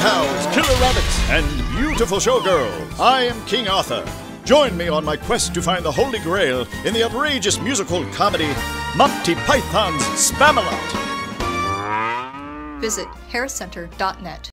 cows, killer rabbits, and beautiful showgirls. I am King Arthur. Join me on my quest to find the Holy Grail in the outrageous musical comedy Monty Python's Spamalot. Visit harriscenter.net.